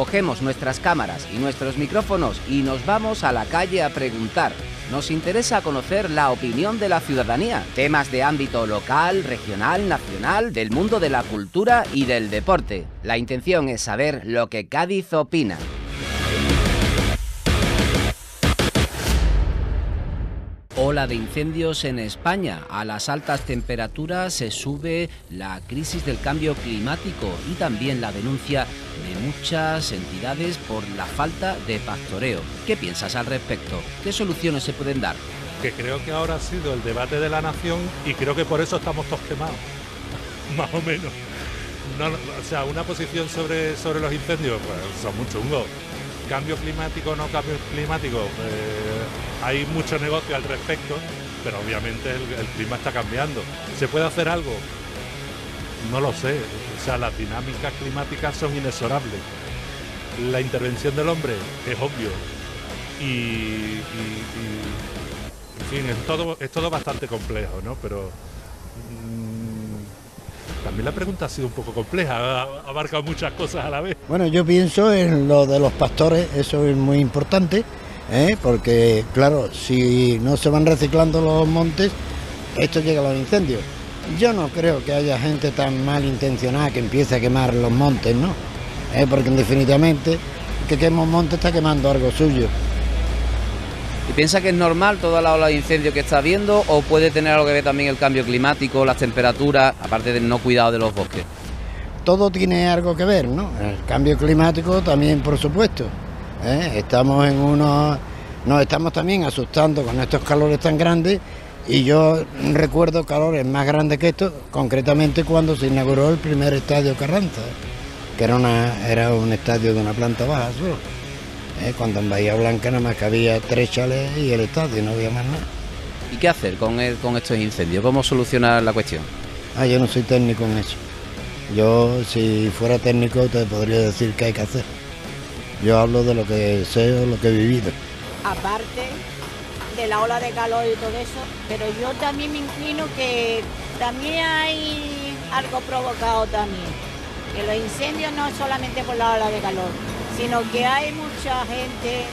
Cogemos nuestras cámaras y nuestros micrófonos y nos vamos a la calle a preguntar. Nos interesa conocer la opinión de la ciudadanía, temas de ámbito local, regional, nacional, del mundo de la cultura y del deporte. La intención es saber lo que Cádiz opina. Ola de incendios en España. A las altas temperaturas se sube la crisis del cambio climático y también la denuncia de muchas entidades por la falta de pastoreo. ¿Qué piensas al respecto? ¿Qué soluciones se pueden dar? Que creo que ahora ha sido el debate de la nación y creo que por eso estamos todos quemados. Más o menos. o sea, una posición sobre, sobre los incendios, pues son muy chungos cambio climático o no cambio climático, eh, hay mucho negocio al respecto, pero obviamente el, clima está cambiando. ¿Se puede hacer algo? No lo sé. O sea, las dinámicas climáticas son inexorables. La intervención del hombre es obvio. Y, en fin, es todo, es todo bastante complejo, ¿no? Pero también la pregunta ha sido un poco compleja, ha abarcado muchas cosas a la vez. Bueno, yo pienso en lo de los pastores, eso es muy importante, ¿eh? porque claro, si no se van reciclando los montes, esto llega a los incendios. Yo no creo que haya gente tan mal intencionada que empiece a quemar los montes, ¿no? ¿Eh? Porque definitivamente que quema un monte está quemando algo suyo. ¿Y piensa que es normal toda la ola de incendio que está viendo o puede tener algo que ver también el cambio climático, las temperaturas, aparte del no cuidado de los bosques? Todo tiene algo que ver, ¿no? El cambio climático también, por supuesto. ¿eh? Estamos en unos... Nos estamos también asustando con estos calores tan grandes y yo recuerdo calores más grandes que estos, concretamente cuando se inauguró el primer estadio Carranza, que era un estadio de una planta baja solo. ¿Eh? cuando en Bahía Blanca nada más que había tres chales y el estadio, no había más nada. ¿Y qué hacer con, con estos incendios? ¿Cómo solucionar la cuestión? Ah, yo no soy técnico en eso. Yo, si fuera técnico, te podría decir qué hay que hacer. Yo hablo de lo que sé o lo que he vivido. Aparte de la ola de calor y todo eso, pero yo también me inclino que también hay algo provocado también. Que los incendios no es solamente por la ola de calor, sino que hay mucha gente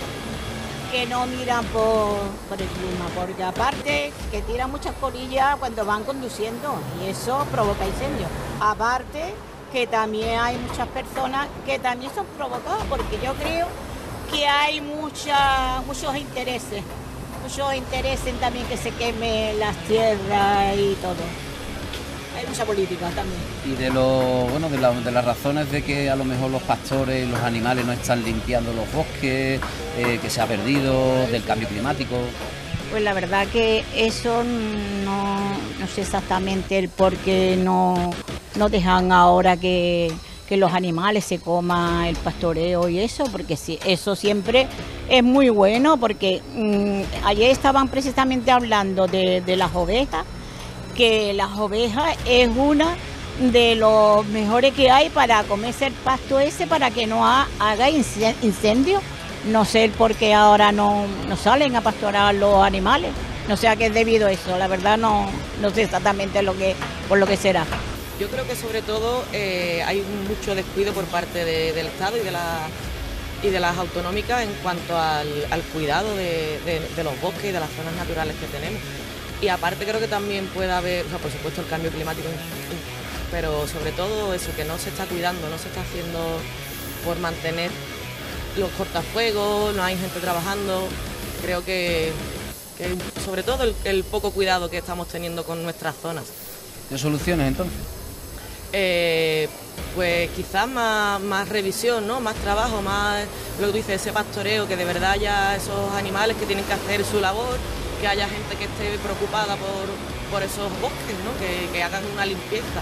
que no miran por, el clima, porque aparte que tiran muchas colillas cuando van conduciendo y eso provoca incendios. Aparte que también hay muchas personas que también son provocadas, porque yo creo que hay mucha, muchos intereses, muchos intereses también que se queme las tierras y todo política también. Y de lo, bueno, de, de, las razones de que a lo mejor los pastores y los animales no están limpiando los bosques, eh, que se ha perdido, del cambio climático. Pues la verdad que eso no, no sé exactamente el por qué no, no dejan ahora que, los animales se coman el pastoreo y eso, porque sí, eso siempre es muy bueno, porque mm, ayer estaban precisamente hablando de, de las ovejas que las ovejas es una de los mejores que hay para comerse el pasto ese para que no haga incendio. No sé por qué ahora no, salen a pastorar los animales. No sé a qué es debido eso. La verdad no, no sé exactamente lo que, por lo que será. Yo creo que sobre todo eh, hay mucho descuido por parte del Estado y de, la, y de las autonómicas en cuanto al, cuidado de, de los bosques y de las zonas naturales que tenemos. Y aparte creo que también puede haber, o sea, por supuesto el cambio climático, pero sobre todo eso, que no se está cuidando, no se está haciendo por mantener los cortafuegos, no hay gente trabajando. Creo que, sobre todo el, poco cuidado que estamos teniendo con nuestras zonas. ¿Qué soluciones entonces? Eh, pues quizás más, más revisión, ¿no? más trabajo, más lo que tú dices, ese pastoreo, que de verdad haya esos animales que tienen que hacer su labor que haya gente que esté preocupada por, esos bosques, que, hagan una limpieza.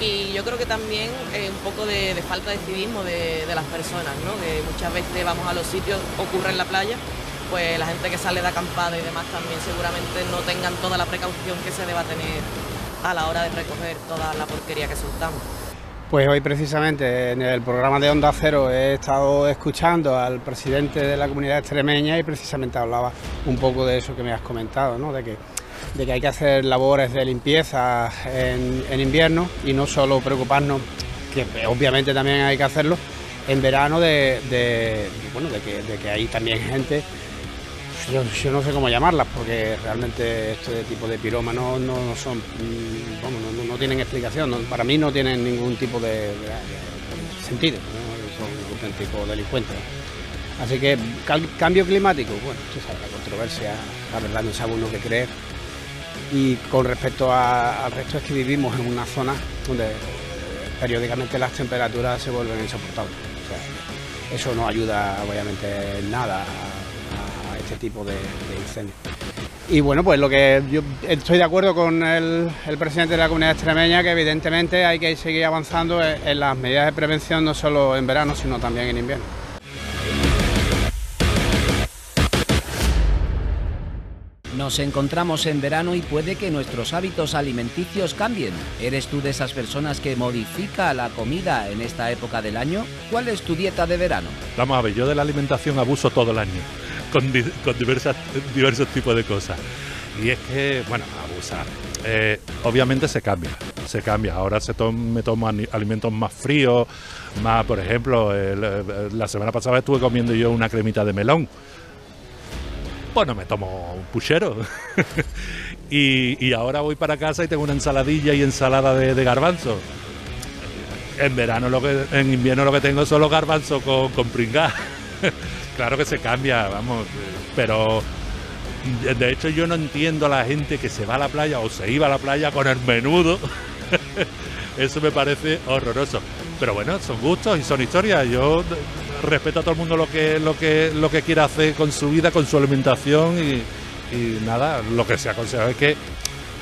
Y yo creo que también eh, un poco de, falta de civismo de, las personas, ¿no? que muchas veces vamos a los sitios, ocurre en la playa, pues la gente que sale de acampada y demás también seguramente no tengan toda la precaución que se deba tener a la hora de recoger toda la porquería que soltamos. Pues hoy precisamente en el programa de Onda Cero he estado escuchando al presidente de la comunidad extremeña y precisamente hablaba un poco de eso que me has comentado, ¿no? de, que, de que hay que hacer labores de limpieza en, invierno y no solo preocuparnos, que obviamente también hay que hacerlo, en verano de, bueno, de que, de que hay también gente yo, no sé cómo llamarlas, porque realmente este tipo de pirómanos no, son, mm, no, tienen explicación, para mí no tienen ningún tipo de, sentido, son auténticos delincuentes. Así que cambio climático, bueno, esto es la controversia, la verdad no sabe uno qué creer. Y con respecto al resto es que vivimos en una zona donde eh, periódicamente las temperaturas se vuelven insoportables. eso no ayuda obviamente en nada este tipo de, incendios. Y bueno, pues lo que yo estoy de acuerdo con el, presidente de la comunidad extremeña, que evidentemente hay que seguir avanzando en las medidas de prevención, no solo en verano, sino también en invierno. Nos encontramos en verano y puede que nuestros hábitos alimenticios cambien. ¿Eres tú de esas personas que modifica la comida en esta época del año? ¿Cuál es tu dieta de verano? Vamos a ver, yo de la alimentación abuso todo el año con, diversas, diversos tipos de cosas. Y es que, bueno, abusar. Eh, obviamente se cambia, se cambia. Ahora se me tomo alimentos más fríos, más, por ejemplo, la semana pasada estuve comiendo yo una cremita de melón. Bueno, me tomo un puchero. y, ahora voy para casa y tengo una ensaladilla y ensalada de, garbanzo. En verano, lo que, en invierno lo que tengo son los garbanzos con, con pringá. claro que se cambia, vamos, pero de hecho yo no entiendo a la gente que se va a la playa o se iba a la playa con el menudo. Eso me parece horroroso. Pero bueno, son gustos y son historias. Yo respeto a todo el mundo lo que, lo que, lo que quiera hacer con su vida, con su alimentación y, nada, lo que se aconseja es que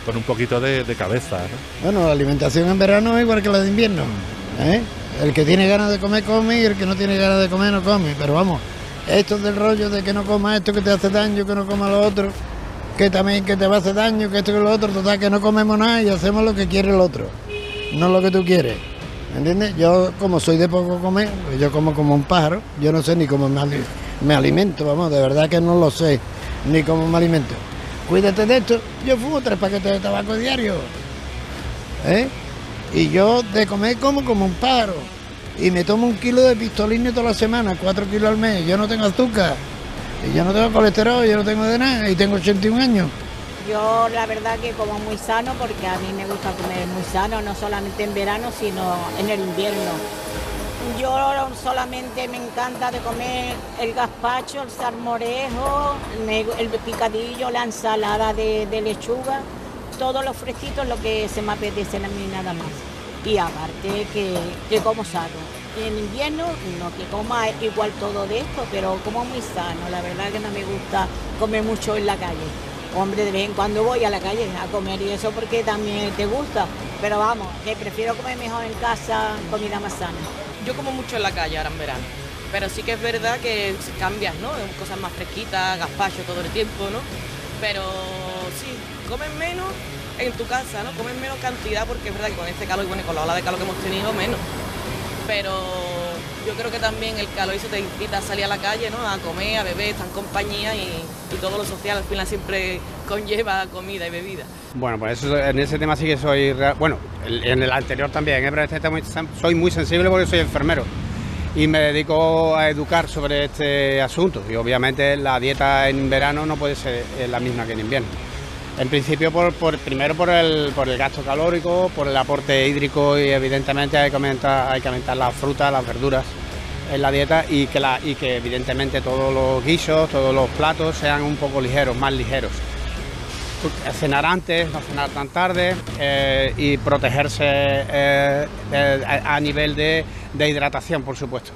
con un poquito de, cabeza. Bueno, la alimentación en verano es igual que la de invierno. ¿eh? El que tiene ganas de comer, come y el que no tiene ganas de comer, no come. Pero vamos, esto del rollo de que no coma esto que te hace daño, que no coma lo otro, que también que te va a hacer daño, que esto que lo otro, total, que no comemos nada y hacemos lo que quiere el otro, no lo que tú quieres. ¿Me entiendes? Yo, como soy de poco comer, pues yo como como un pájaro, yo no sé ni cómo me, alimento, vamos, de verdad que no lo sé, ni cómo me alimento. Cuídate de esto, yo fumo tres paquetes de tabaco diario. ¿Eh? Y yo de comer como como un pájaro y me tomo un kilo de pistolín toda la semana, cuatro kilos al mes. Yo no tengo azúcar, y yo no tengo colesterol, yo no tengo de nada y tengo 81 años. Yo la verdad que como muy sano porque a mí me gusta comer muy sano, no solamente en verano, sino en el invierno. Yo solamente me encanta de comer el gazpacho, el salmorejo, el picadillo, la ensalada de, lechuga, todos los fresquitos, lo que se me apetece a mí nada más y aparte que, que como sano. En invierno no que coma igual todo de esto, pero como muy sano. La verdad que no me gusta comer mucho en la calle. Hombre, de vez en cuando voy a la calle a comer y eso porque también te gusta. Pero vamos, que prefiero comer mejor en casa comida más sana. Yo como mucho en la calle ahora en verano. Pero sí que es verdad que cambias, ¿no? Cosas más fresquitas, gazpacho todo el tiempo, ¿no? Pero sí, comen menos en tu casa, ¿no? Comes menos cantidad porque es verdad que con este calor y bueno, con la ola de calor que hemos tenido, menos. Pero yo creo que también el calor eso te invita a salir a la calle, ¿no? A comer, a beber, estar en compañía y, todo lo social al final siempre conlleva comida y bebida. Bueno, pues en ese tema sí que soy, bueno, en el anterior también, ¿eh? pero este tema soy muy sensible porque soy enfermero y me dedico a educar sobre este asunto y obviamente la dieta en verano no puede ser la misma que en invierno. En principio, por, primero por el, gasto calórico, por el aporte hídrico y evidentemente hay que aumentar, las frutas, las verduras en la dieta y que, la, y que evidentemente todos los guisos, todos los platos sean un poco ligeros, más ligeros. Cenar antes, no cenar tan tarde eh, y protegerse eh, eh, a, nivel de, de hidratación, por supuesto.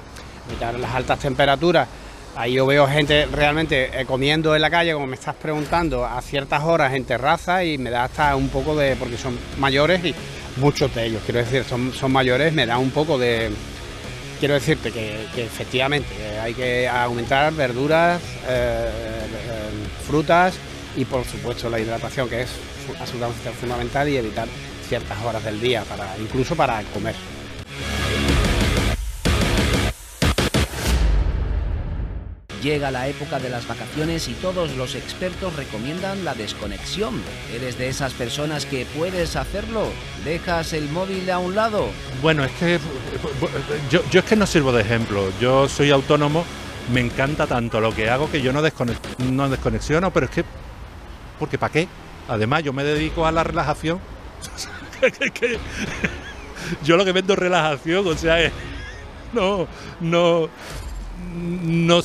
Evitar las altas temperaturas Ahí yo veo gente realmente eh, comiendo en la calle, como me estás preguntando, a ciertas horas en terraza y me da hasta un poco de, porque son mayores y muchos de ellos, quiero decir, son, son mayores, me da un poco de, quiero decirte que, efectivamente hay que aumentar verduras, eh, frutas y por supuesto la hidratación que es absolutamente fundamental y evitar ciertas horas del día, para, incluso para comer. Llega la época de las vacaciones y todos los expertos recomiendan la desconexión. ¿Eres de esas personas que puedes hacerlo? ¿Dejas el móvil a un lado? Bueno, es que yo, es que no sirvo de ejemplo. Yo soy autónomo, me encanta tanto lo que hago que yo no, no desconexiono, pero es que... Porque ¿para qué? Además, yo me dedico a la relajación. yo lo que vendo es relajación, o sea, no, no, no,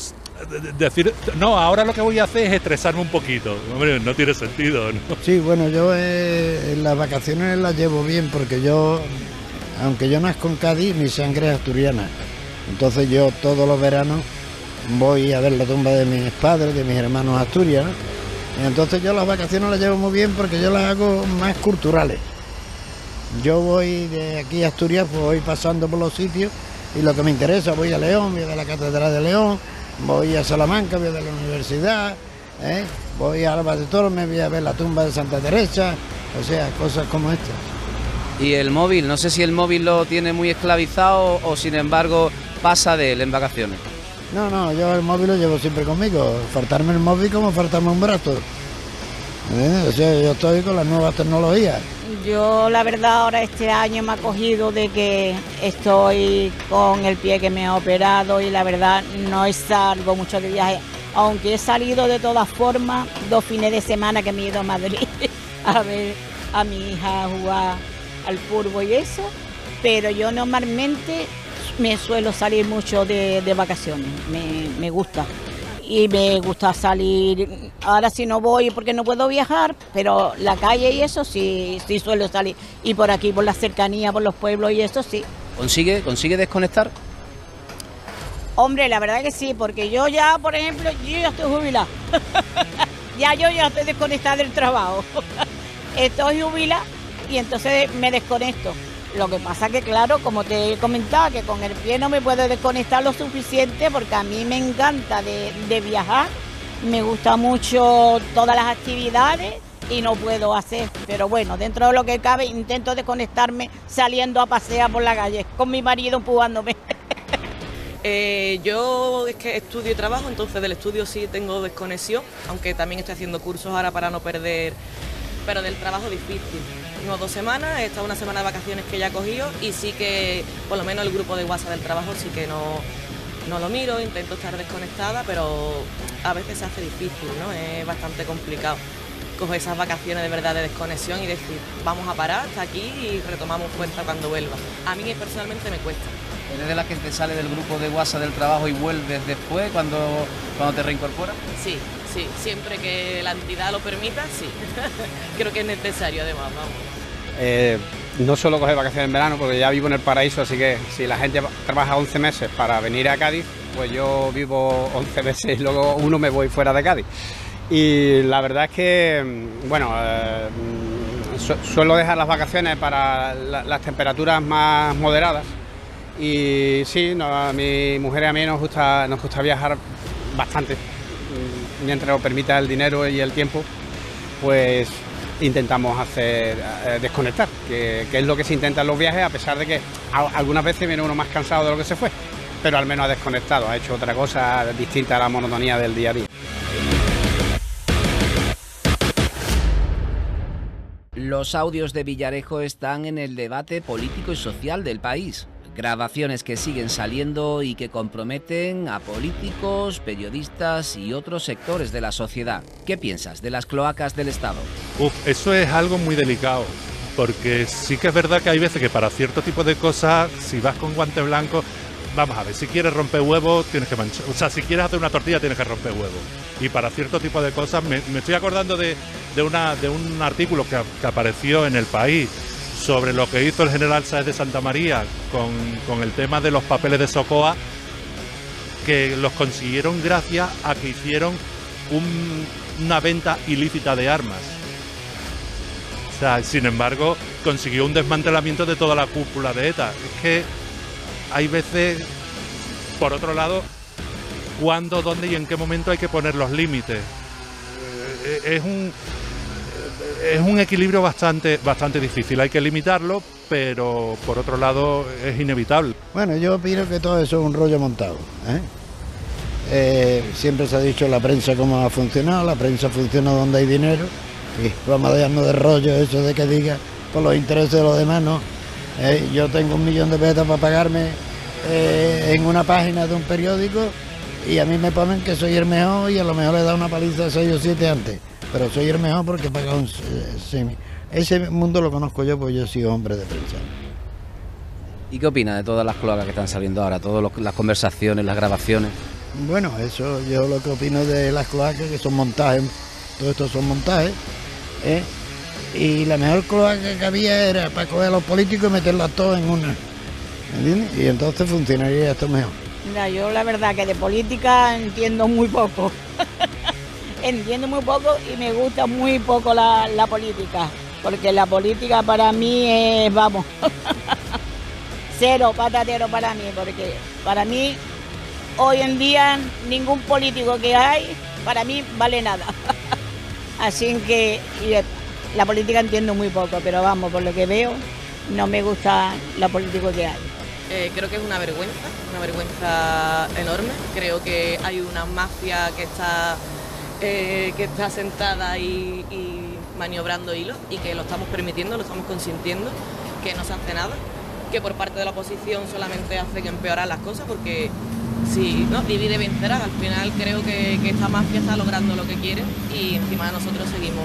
decir, no, ahora lo que voy a hacer es estresarme un poquito. Hombre, no tiene sentido, ¿no? Sí, bueno, yo eh, las vacaciones las llevo bien porque yo, aunque yo nazco en Cádiz, mi sangre es asturiana. Entonces yo todos los veranos voy a ver la tumba de mis padres, de mis hermanos asturianos. Entonces yo las vacaciones las llevo muy bien porque yo las hago más culturales. Yo voy de aquí a Asturias, pues voy pasando por los sitios y lo que me interesa, voy a León, voy a la Catedral de León, voy a Salamanca, voy a la universidad, ¿eh? voy a Alba de Tormes, voy a ver la tumba de Santa Teresa, o sea, cosas como estas. Y el móvil, no sé si el móvil lo tiene muy esclavizado o sin embargo pasa de él en vacaciones. No, no, yo el móvil lo llevo siempre conmigo. Faltarme el móvil como faltarme un brazo. ¿Eh? O sea, yo estoy con las nuevas tecnologías. Yo la verdad ahora este año me ha cogido de que estoy con el pie que me ha operado y la verdad no salgo mucho de viaje, aunque he salido de todas formas dos fines de semana que me he ido a Madrid a ver a mi hija jugar al fútbol y eso, pero yo normalmente me suelo salir mucho de, vacaciones, me, me gusta y me gusta salir. Ahora sí no voy porque no puedo viajar, pero la calle y eso sí, sí suelo salir. Y por aquí, por la cercanía, por los pueblos y eso sí. ¿Consigue, consigue desconectar? Hombre, la verdad que sí, porque yo ya, por ejemplo, yo ya estoy jubilada. ya yo ya estoy desconectada del trabajo. estoy jubilada y entonces me desconecto. Lo que pasa que, claro, como te he comentado, que con el pie no me puedo desconectar lo suficiente porque a mí me encanta de, viajar, me gusta mucho todas las actividades y no puedo hacer. Pero bueno, dentro de lo que cabe, intento desconectarme saliendo a pasear por la calle con mi marido empujándome. Eh, yo es que estudio y trabajo, entonces del estudio sí tengo desconexión, aunque también estoy haciendo cursos ahora para no perder, pero del trabajo difícil unos dos semanas, he estado una semana de vacaciones que ya he cogido y sí que, por lo menos el grupo de WhatsApp del trabajo sí que no, no lo miro, intento estar desconectada, pero a veces se hace difícil, ¿no? Es bastante complicado coger esas vacaciones de verdad de desconexión y decir, vamos a parar hasta aquí y retomamos fuerza cuando vuelva. A mí personalmente me cuesta. ¿Eres de la que te sale del grupo de WhatsApp del trabajo y vuelves después cuando, cuando te reincorporas? Sí, sí, siempre que la entidad lo permita, sí. Creo que es necesario además, vamos. Eh, no solo coger vacaciones en verano, porque ya vivo en el paraíso, así que si la gente trabaja 11 meses para venir a Cádiz, pues yo vivo 11 meses y luego uno me voy fuera de Cádiz. Y la verdad es que, mm, bueno, eh, suelo dejar las vacaciones para las temperaturas más moderadas. Y sí, a mi mujer y a mí nos gusta, nos gusta viajar bastante Mm, mientras lo permita el dinero y el tiempo, pues intentamos hacer eh, desconectar, que, es lo que se intenta en los viajes, a pesar de que algunas veces viene uno más cansado de lo que se fue, pero al menos ha desconectado, ha hecho otra cosa distinta a la monotonía del día a día. Los audios de Villarejo están en el debate político y social del país. Grabaciones que siguen saliendo y que comprometen a políticos, periodistas y otros sectores de la sociedad. ¿Qué piensas de las cloacas del Estado? Uf, eso es algo muy delicado, porque sí que es verdad que hay veces que para cierto tipo de cosas, si vas con guante blanco, vamos a ver, si quieres romper huevos, tienes que manchar. O sea, si quieres hacer una tortilla, tienes que romper huevos. Y para cierto tipo de cosas, me, estoy acordando de, una, de un artículo que apareció en El País sobre lo que hizo el general Sáez de Santa María con, el tema de los papeles de Socoa, que los consiguieron gracias a que hicieron una venta ilícita de armas. O sea, sin embargo, consiguió un desmantelamiento de toda la cúpula de ETA. Es que hay veces, por otro lado, cuándo, dónde y en qué momento hay que poner los límites. Eh, es un es un equilibrio bastante, bastante difícil, hay que limitarlo, pero por otro lado es inevitable. Bueno, yo opino que todo eso es un rollo montado. ¿eh? eh, siempre se ha dicho la prensa cómo ha funcionado, la prensa funciona donde hay dinero y vamos a de rollo eso de que diga por los intereses de los demás, no. Eh, yo tengo un millón de pesos para pagarme en una página de un periódico y a mí me ponen que soy el mejor y a lo mejor le da una paliza de 6 o 7 antes, pero soy el mejor porque he pagado un semi. Ese mundo lo conozco yo porque yo soy hombre de prensa. ¿Y qué opina de todas las cloacas que están saliendo ahora, todas las conversaciones, las grabaciones? Bueno, eso yo lo que opino de las cloacas, que son montajes, todo esto son montajes, ¿eh? y la mejor cloaca que había era para coger a los políticos y meterlas todas en una, ¿entiendes? Y entonces funcionaría esto mejor. Mira, yo la verdad que de política entiendo muy poco, entiendo muy poco y me gusta muy poco la, la política, porque la política para mí es, vamos, cero patatero para mí, porque para mí hoy en día ningún político que hay, para mí vale nada. Así que la política entiendo muy poco, pero vamos, por lo que veo, no me gusta la política que hay. Eh, creo que es una vergüenza, una vergüenza enorme. Creo que hay una mafia que está, eh, que está sentada y, maniobrando hilos y que lo estamos permitiendo, lo estamos consintiendo, que no se hace nada, que por parte de la oposición solamente hacen empeorar las cosas porque Sí, ¿no? divide vencerás. Al final creo que, esta mafia está logrando lo que quiere y encima de nosotros seguimos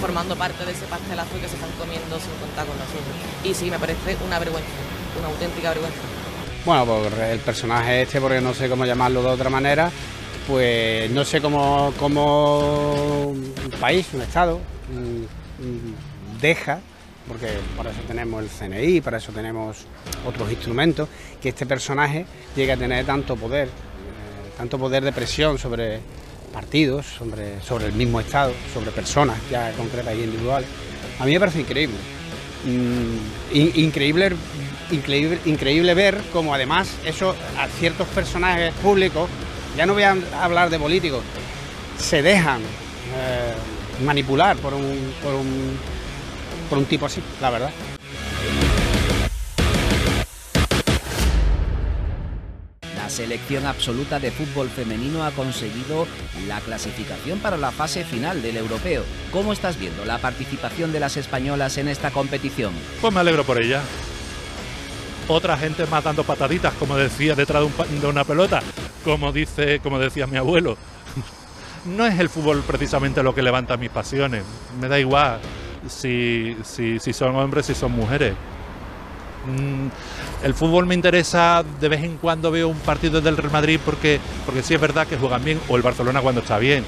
formando parte de ese pastelazo que se están comiendo sin contar con nosotros. Y sí, me parece una vergüenza, una auténtica vergüenza. Bueno, por el personaje este, porque no sé cómo llamarlo de otra manera, pues no sé cómo, cómo un país, un Estado, mm, mm, deja porque para eso tenemos el CNI, para eso tenemos otros instrumentos, que este personaje llegue a tener tanto poder, eh, tanto poder de presión sobre partidos, sobre, el mismo Estado, sobre personas ya concretas y individuales. A mí me parece increíble. Mm, increíble, increíble, increíble ver cómo además eso a ciertos personajes públicos, ya no voy a hablar de políticos, se dejan eh, manipular por un, por un por un tipo así, la verdad. La selección absoluta de fútbol femenino ha conseguido la clasificación para la fase final del europeo. ¿Cómo estás viendo la participación de las españolas en esta competición? Pues me alegro por ella. Otra gente más dando pataditas, como decía, detrás de, una pelota, como, dice, como decía mi abuelo. No es el fútbol precisamente lo que levanta mis pasiones. Me da igual si, si, si son hombres, si son mujeres. Mm, el fútbol me interesa, de vez en cuando veo un partido del Real Madrid porque, porque sí es verdad que juegan bien, o el Barcelona cuando está bien,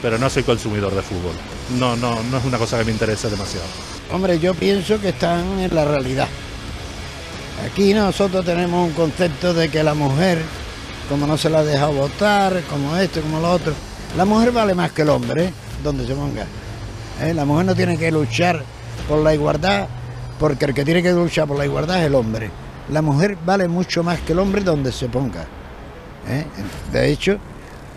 pero no soy consumidor de fútbol. No, no, no es una cosa que me interese demasiado. Hombre, yo pienso que están en la realidad. Aquí nosotros tenemos un concepto de que la mujer, como no se la deja votar, como esto, como lo otro, la mujer vale más que el hombre, ¿eh? donde se ponga. ¿eh? La mujer no tiene que luchar por la igualdad, porque el que tiene que luchar por la igualdad es el hombre. La mujer vale mucho más que el hombre donde se ponga. ¿eh? De hecho,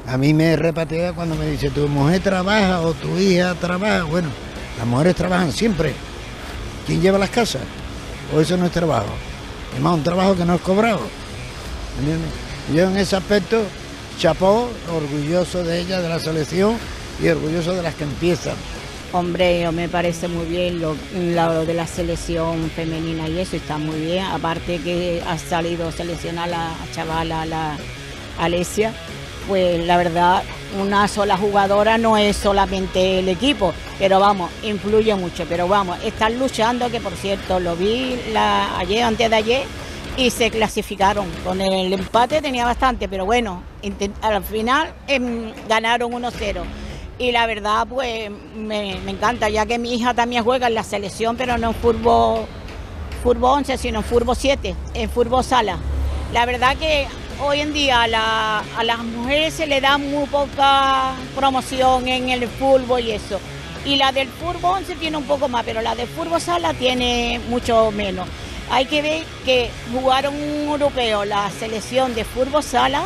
a mí me repatea cuando me dice, tu mujer trabaja o tu hija trabaja. Bueno, las mujeres trabajan siempre. ¿Quién lleva las casas? O eso no es trabajo. Es más un trabajo que no es cobrado. Yo en ese aspecto, chapó, orgulloso de ella, de la selección y orgulloso de las que empiezan. Hombre, me parece muy bien lo, de la selección femenina y eso está muy bien. Aparte que ha salido seleccionar la chavala, la Alesia, pues la verdad, una sola jugadora no es solamente el equipo, pero vamos, influye mucho. Pero vamos, están luchando, que por cierto lo vi ayer, antes de ayer, y se clasificaron. Con el empate tenía bastante, pero bueno, al final em, ganaron 1-0 y la verdad pues me, encanta, ya que mi hija también juega en la selección, pero no en fútbol, fútbol 11, sino en fútbol 7, en fútbol sala. La verdad que hoy en día a, a las mujeres se le da muy poca promoción en el fútbol y eso. Y la del fútbol 11 tiene un poco más, pero la del fútbol sala tiene mucho menos. Hay que ver que jugaron un europeo, la selección de fútbol sala,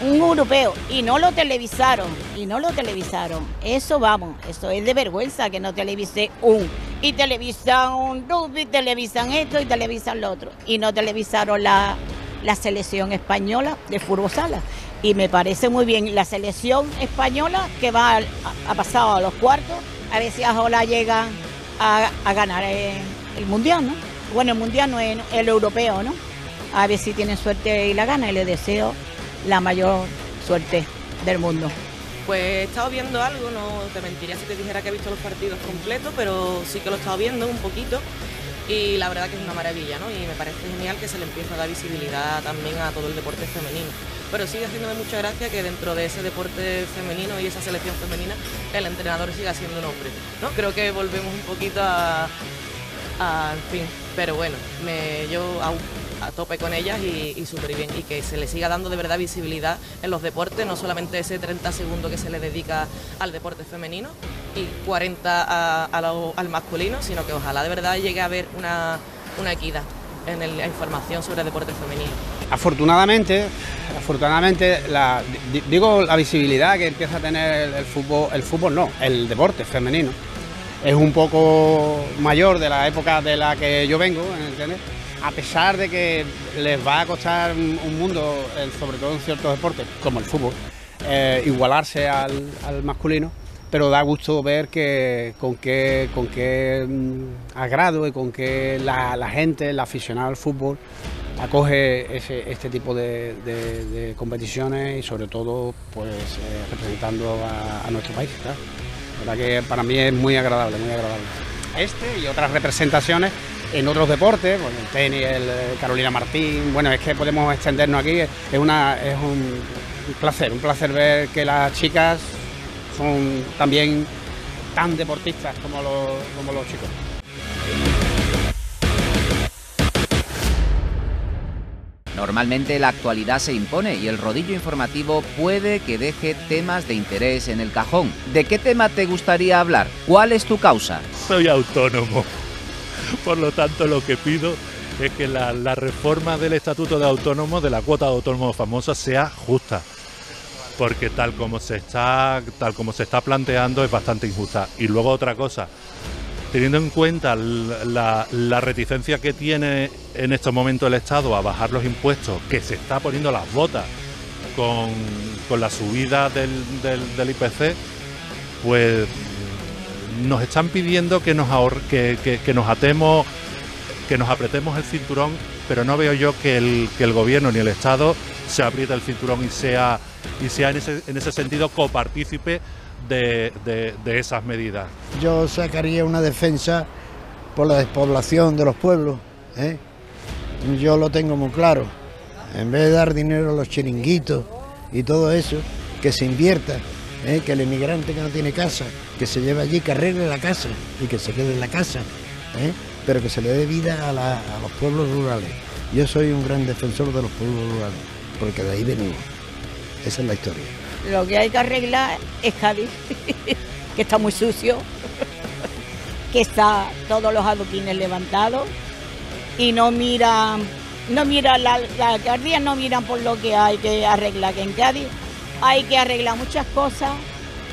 un europeo y no lo televisaron y no lo televisaron. Eso vamos, eso es de vergüenza que no televise un y televisan un rugby, televisan esto y televisan lo otro y no televisaron la, la selección española de fútbol sala. Y me parece muy bien la selección española que va ha pasado a los cuartos, a ver si ahora llega a, ganar el, mundial, ¿no? Bueno, el mundial no es el europeo, ¿no? A ver si tiene suerte y la gana y le deseo la mayor suerte del mundo. Pues he estado viendo algo, no te mentiría si te dijera que he visto los partidos completos, pero sí que lo he estado viendo un poquito y la verdad que es una maravilla, ¿no? Y me parece genial que se le empiece a dar visibilidad también a todo el deporte femenino. Pero sigue haciéndome mucha gracia que dentro de ese deporte femenino y esa selección femenina el entrenador siga siendo un hombre, ¿no? Creo que volvemos un poquito a, en fin, pero bueno, me, yo aún a tope con ellas y, súper bien. Y que se le siga dando de verdad visibilidad en los deportes, no solamente ese 30 segundos que se le dedica al deporte femenino y 40 al masculino, sino que ojalá de verdad llegue a haber una, equidad en la información sobre el deporte femenino. Afortunadamente, afortunadamente digo la visibilidad que empieza a tener el fútbol, el fútbol no, el deporte femenino es un poco mayor de la época de la que yo vengo, ¿entiendes? A pesar de que les va a costar un mundo, sobre todo en ciertos deportes, como el fútbol, eh, igualarse al, masculino, pero da gusto ver que con qué, con qué mm, agrado y con qué la, gente, el aficionado al fútbol, acoge este tipo de, competiciones y sobre todo pues eh, representando a, nuestro país. La verdad que para mí es muy agradable, muy agradable. Este y otras representaciones en otros deportes, bueno, el tenis, el eh, Carolina Martín, bueno, es que podemos extendernos aquí, es, una, es un placer, un placer ver que las chicas son también tan deportistas como los, como los chicos. Normalmente la actualidad se impone y el rodillo informativo puede que deje temas de interés en el cajón. ¿De qué tema te gustaría hablar? ¿Cuál es tu causa? Soy autónomo. Por lo tanto, lo que pido es que la, reforma del estatuto de autónomo, de la cuota de autónomo famosa, sea justa. Porque tal como se está, tal como se está planteando es bastante injusta. Y luego otra cosa, teniendo en cuenta la, reticencia que tiene en estos momentos el Estado a bajar los impuestos, que se está poniendo las botas con, la subida del, del IPC, pues nos están pidiendo que nos que, nos atemos, que nos apretemos el cinturón, pero no veo yo que el, que el gobierno ni el Estado se apriete el cinturón y sea, y sea en, ese, en ese sentido copartícipe de, de, esas medidas. Yo sacaría una defensa por la despoblación de los pueblos. ¿eh? Yo lo tengo muy claro. En vez de dar dinero a los chiringuitos y todo eso, que se invierta ¿eh? que el inmigrante que no tiene casa, que se lleve allí, que arregle la casa y que se quede en la casa, ¿eh? pero que se le dé vida a, los pueblos rurales. Yo soy un gran defensor de los pueblos rurales, porque de ahí venimos. Esa es la historia. Lo que hay que arreglar es Cádiz, que está muy sucio, que está todos los adoquines levantados y no miran, no mira la, la no miran por lo que hay que arreglar, en Cádiz hay que arreglar muchas cosas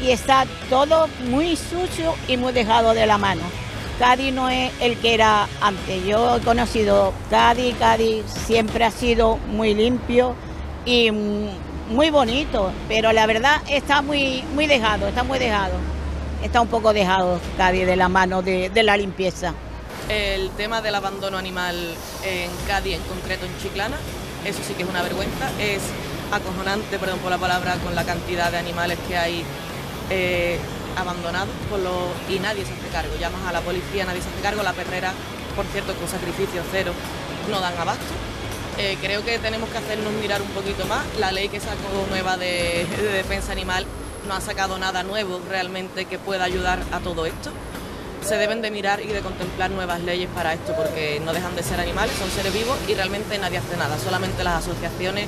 y está todo muy sucio y muy dejado de la mano. Cádiz no es el que era antes. Yo he conocido Cádiz, Cádiz siempre ha sido muy limpio y muy bonito, pero la verdad está muy, muy dejado, está muy dejado. Está un poco dejado Cádiz de la mano de, de la limpieza. El tema del abandono animal en Cádiz, en concreto en Chiclana, eso sí que es una vergüenza. Es acojonante, perdón por la palabra, con la cantidad de animales que hay eh, abandonados y nadie se hace cargo. Llamas a la policía, nadie se hace cargo. La perrera, por cierto, con sacrificio cero, no dan abasto. Eh, creo que tenemos que hacernos mirar un poquito más. La ley que sacó nueva de, defensa animal no ha sacado nada nuevo realmente que pueda ayudar a todo esto se deben de mirar y de contemplar nuevas leyes para esto, porque no dejan de ser animales, son seres vivos y realmente nadie hace nada, solamente las asociaciones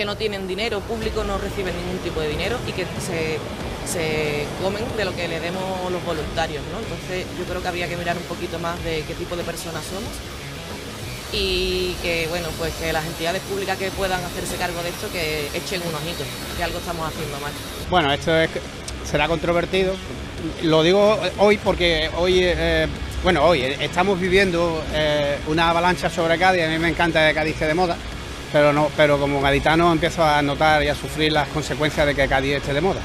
que no tienen dinero público no reciben ningún tipo de dinero y que se, comen de lo que le demos los voluntarios. ¿no? Entonces yo creo que había que mirar un poquito más de qué tipo de personas somos y que bueno pues que las entidades públicas que puedan hacerse cargo de esto que echen un ojito, que algo estamos haciendo mal. Bueno, esto es, será controvertido. Lo digo hoy porque hoy eh, bueno, hoy estamos viviendo eh, una avalancha sobre Cádiz, a mí me encanta que Cádiz de moda, pero, no, pero como gaditano empiezo a notar y a sufrir las consecuencias de que Cádiz esté de moda.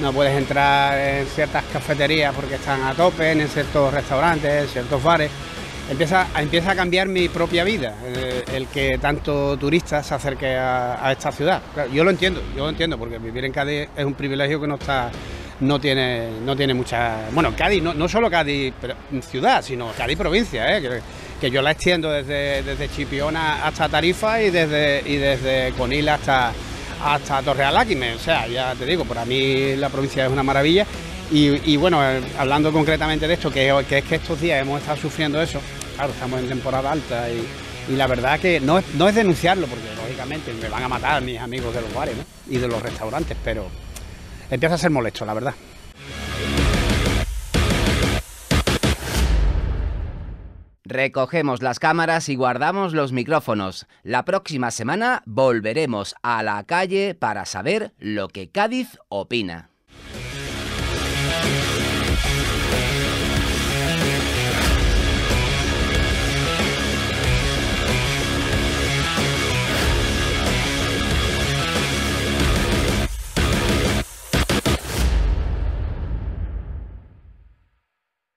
No puedes entrar en ciertas cafeterías porque están a tope, en ciertos restaurantes, en ciertos bares. Empieza, empieza a cambiar mi propia vida, eh, el, que tanto turistas se acerque a, esta ciudad. yo lo entiendo, yo lo entiendo, porque vivir en Cádiz es un privilegio que no está no tiene, no tiene mucha. Bueno, Cádiz, no, no solo Cádiz ciudad, sino Cádiz provincia, ¿eh? Que, yo la extiendo desde, desde Chipiona hasta Tarifa y desde, y desde Conil hasta, hasta Torrealáquime. O sea, ya te digo, para mí la provincia es una maravilla. Y, bueno, eh, hablando concretamente de esto, que, es que estos días hemos estado sufriendo eso, claro, estamos en temporada alta y, la verdad que no es, no es denunciarlo, porque lógicamente me van a matar mis amigos de los bares y de los restaurantes, pero empieza a ser molesto, la verdad. Recogemos las cámaras y guardamos los micrófonos. La próxima semana volveremos a la calle para saber lo que Cádiz opina.